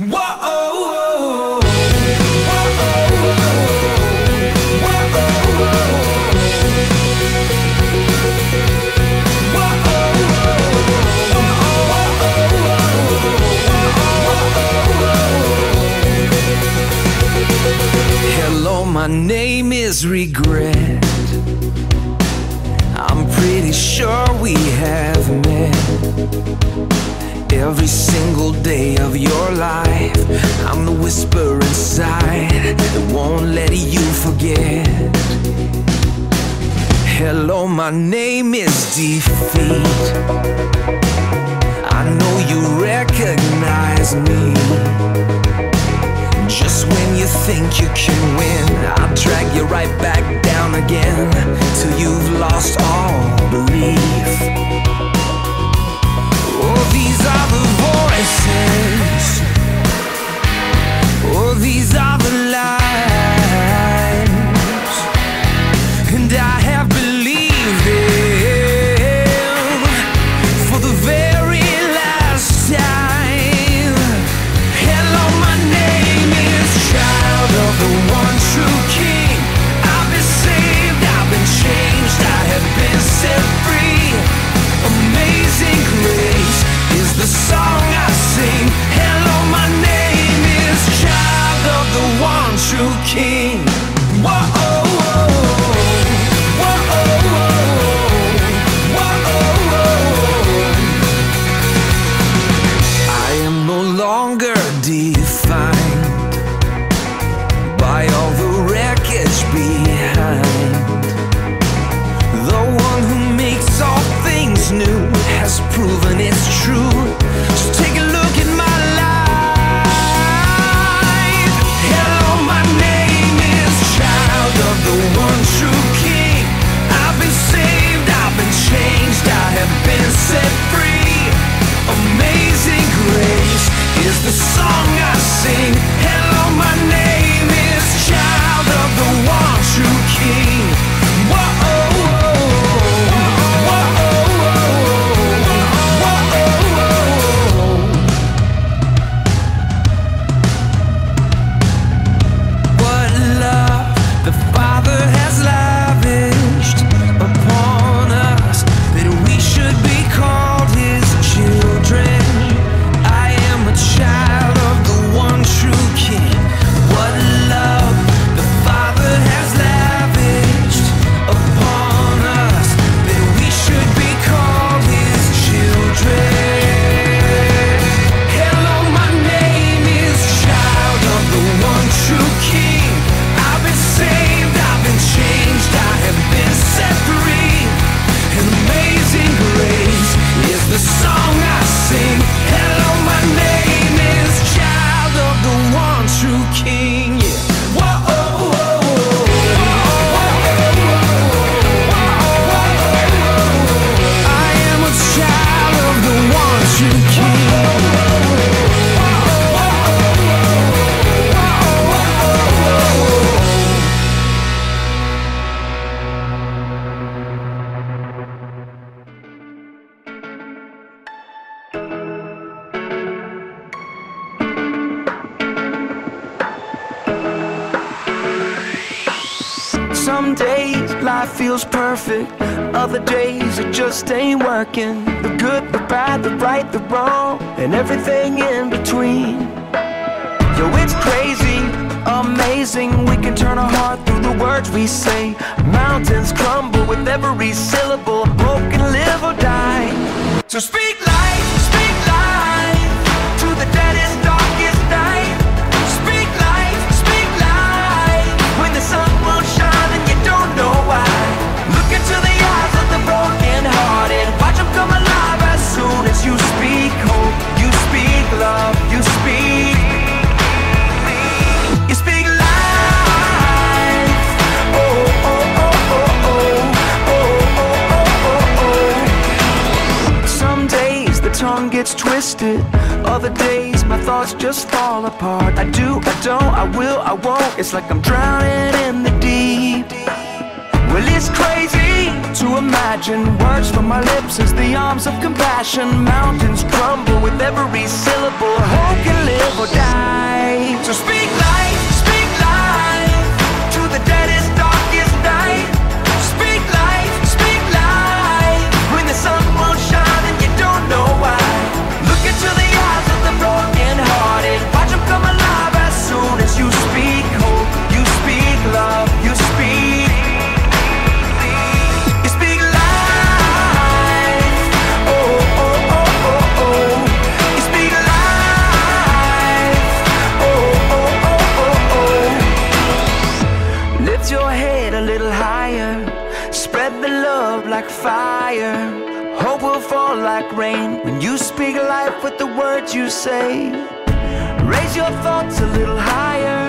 Whoa, Hello, my name is Regret. I'm pretty sure we have met. Every single day of your life, I'm the whisper inside that won't let you forget. Hello, my name is Defeat. I know you recognize me. Just when you think you can win, I'll drag you right back down again till you've lost all belief. Are the voices. The song I sing. Some days life feels perfect, other days it just ain't working. The good, the bad, the right, the wrong, and everything in between. Yo, it's crazy, amazing. We can turn our heart through the words we say. Mountains crumble with every syllable. Can live or die. So speak life gets twisted. Other days my thoughts just fall apart. I do, I don't, I will, I won't. It's like I'm drowning in the deep. Well, it's crazy to imagine words from my lips as the arms of compassion. Mountains crumble with every syllable. Hope can live or Spread the love like fire. Hope will fall like rain when you speak life with the words you say. Raise your thoughts a little higher.